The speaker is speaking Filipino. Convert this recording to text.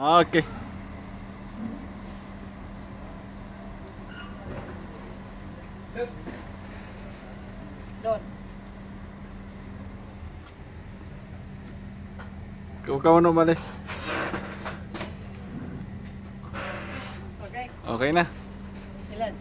Okay. Doon. Huwag ka muna umalis. Okay. Okay na. Ilan?